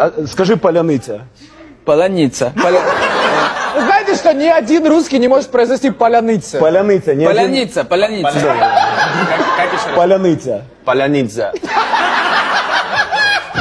А, скажи поляниця. Поляниця. Поля... Вы знаете, что ни один русский не может произнести поляныца? Поляниця, не один-. Как, как еще раз? Поляниця. Поляница.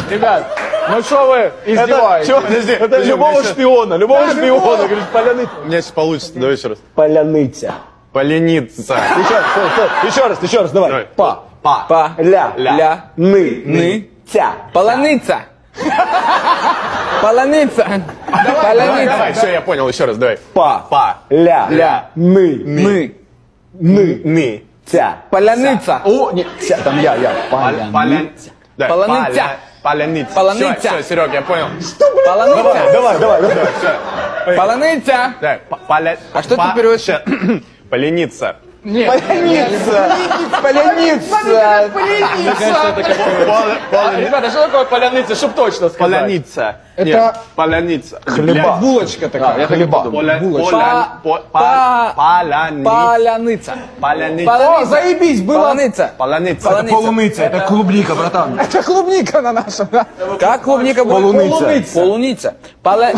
Ребят, ну что вы издеваетесь? чё, Подожди, Это подожди, любого щас- шпиона, любого Да, шпиона. любого. Говорит, поляниця. У меня сейчас получится, давай еще раз. Поляниця. Поленица. Еще раз, стой, стой. еще раз, еще раз, давай. Давай. Па. Па. Па. Ля. Ля. Ны. Ны. Ця. Поланиця. Поланиця. Давай, Поляниця. давай, все, я понял, еще раз, давай. Па. Па. Ля. Ля. Ны. Ми. Ны. Ны. Ця. Поляниця. О, нет, ця, там я, я. Поляница. Поланиця. Поляница. Поланиця. Все, все, Серег, я понял. Поланиця. Давай, давай, давай. Поляниця. Давай. П- Поля... А что ты переводишь? ща. Поленица. Поляница. Поляница. Поля- поля- Ребята, что такое поляныца, чтоб точно сказать? Поляница. Это- Нет, Поляница. Хлеба. Булочка такая. Хлеба. Поля- Булочка. Поляница. Поляница. О, заебись, было. Поланиця. Поляница. Поланица. Полуниця, это клубника, братан. Это клубника на нашем? Как клубника будет? Полуниця. Полуниця. Поля-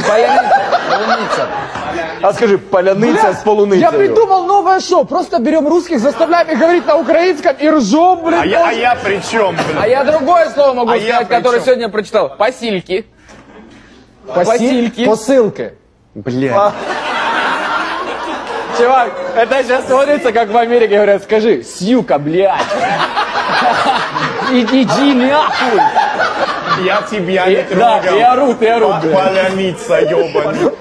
Полуниця. А скажи, поляниця з полуницею. Я придумал новое шоу. Просто берем русских, заставляем их говорить на украинском и ржем, блин. А я, а я при чем, блин? А я другое слово могу А я сказать, которое сегодня прочитал. Посильки. Посильки. Посылки. Блядь. Чувак, это сейчас смотрится, как в Америке говорят, скажи, сьюка, блядь. Иди, иди нахуй. Я тебя не Да, трогал. и орут, и орут, Па- блядь. Поляница, ебаный.